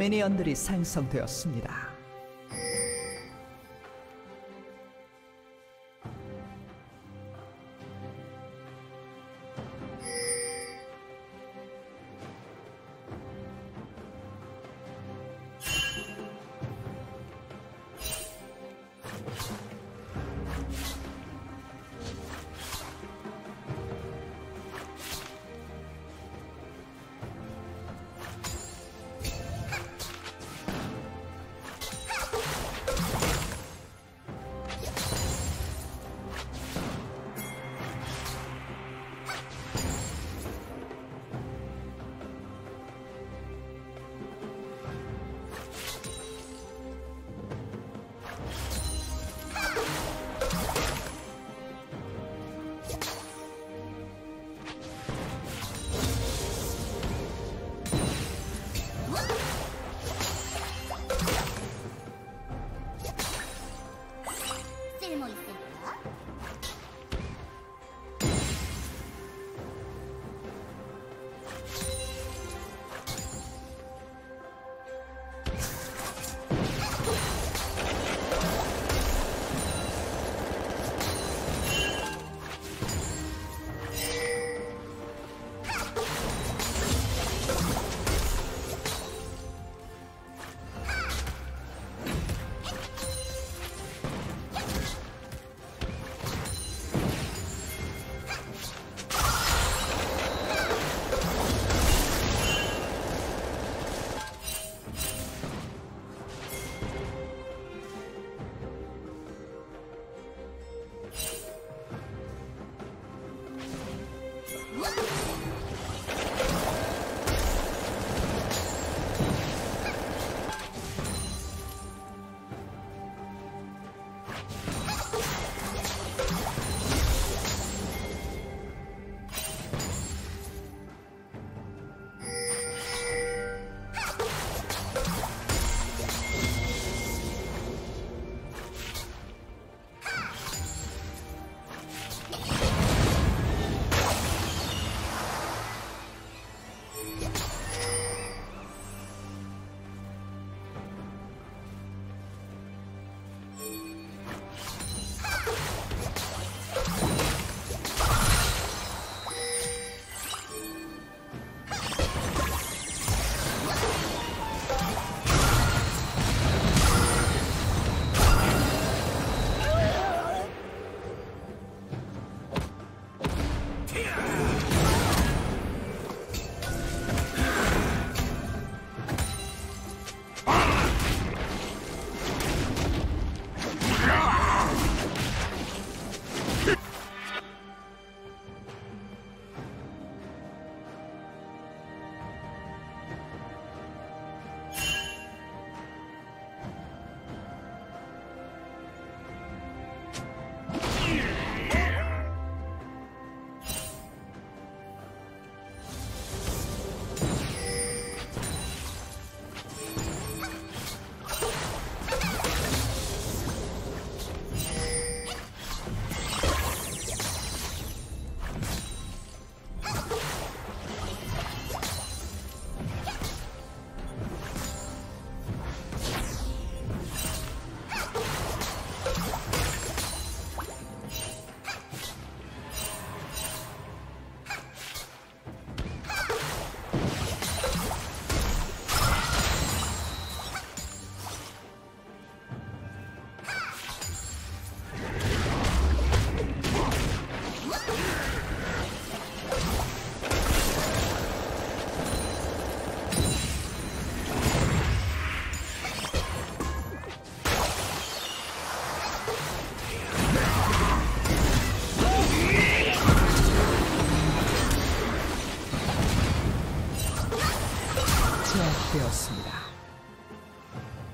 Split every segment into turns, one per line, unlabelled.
미니언들이 생성되었습니다.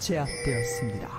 제압되었습니다.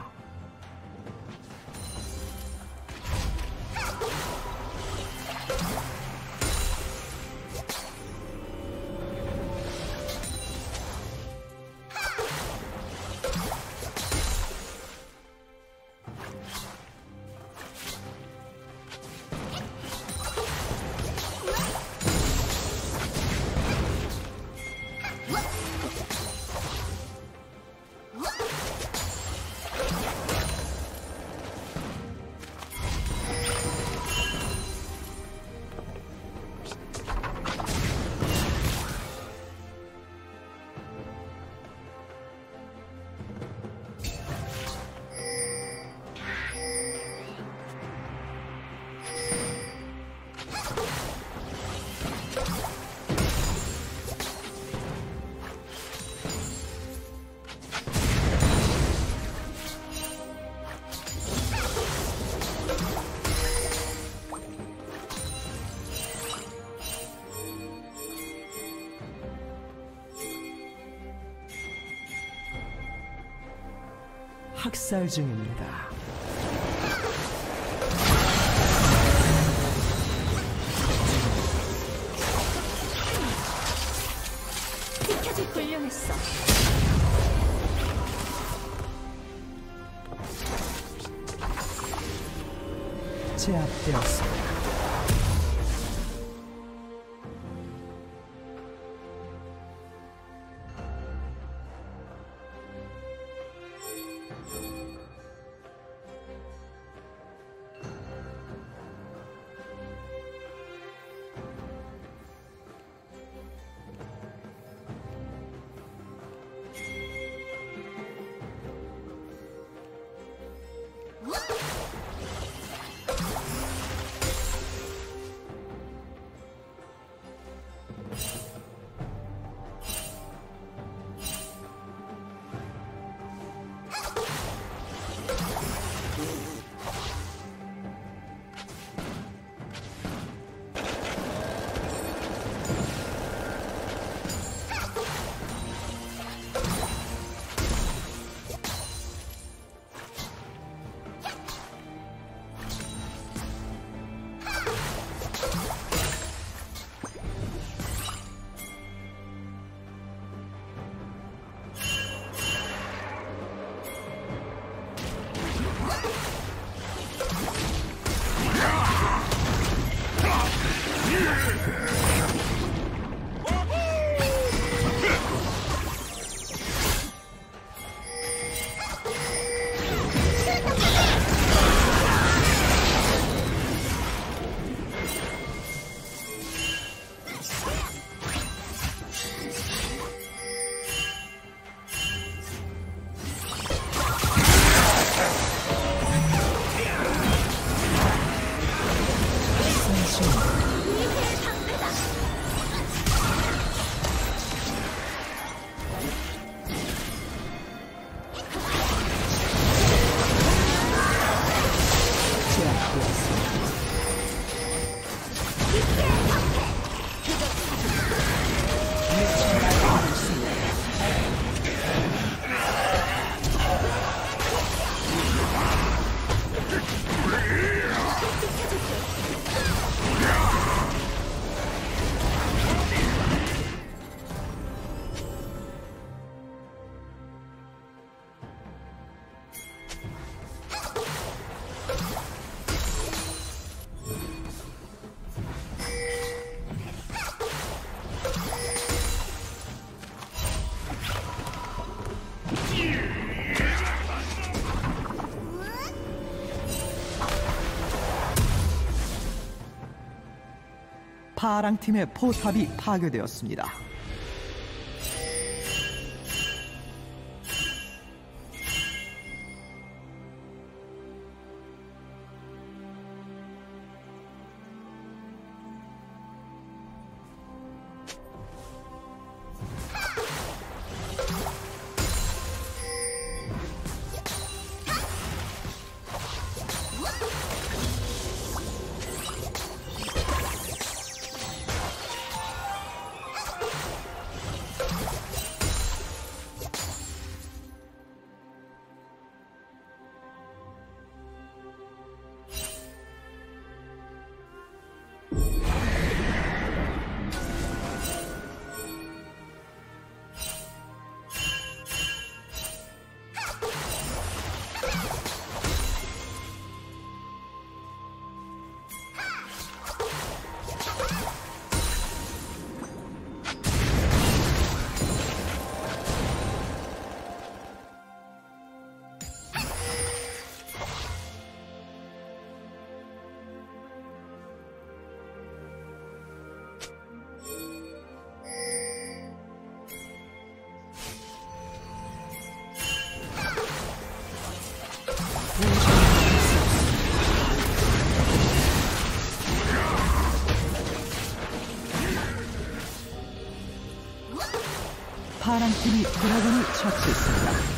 학살 중입니다.
지켜줄 훌륭했어.
제압되었습니다. Yeah! 파랑 팀의 포탑이 파괴되었습니다. 파란 팀이 드래곤을 처치했습니다.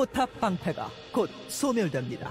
포탑 방패가 곧 소멸됩니다.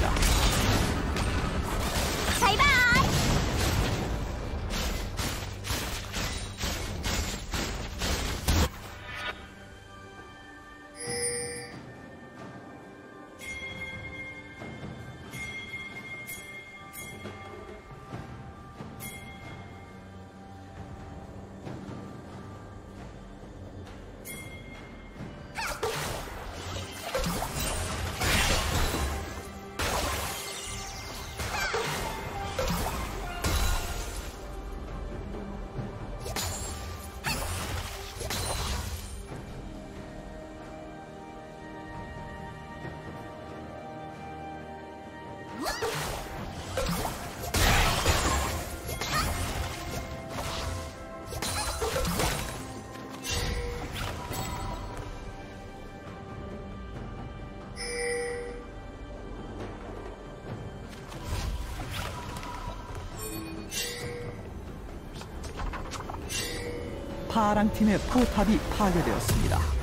파랑 팀의 포탑이 파괴되었습니다.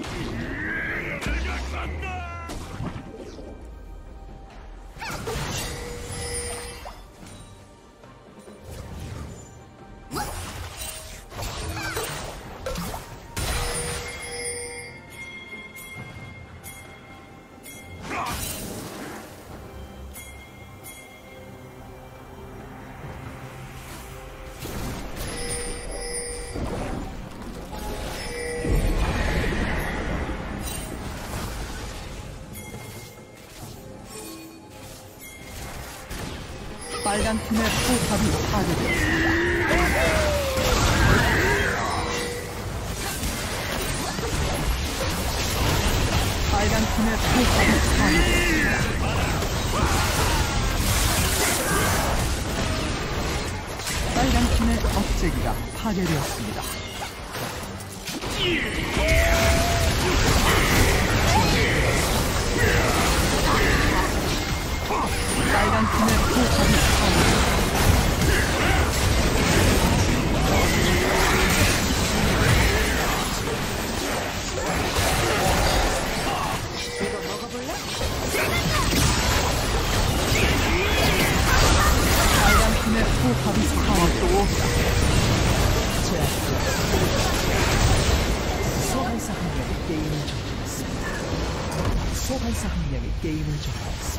Yeah. 빨간 팀의 포탑이 파괴되었습니다. 빨간 팀의 포탑이 파괴되었습니다. 빨간 팀의 억제기가 파괴되었습니다. 빨간 팀의 포탑이 포탑이 파괴되었습니다. 소환사 한 명이 게임을 종료했습니다. 소환사 한 명이 게임을 종료했습니다.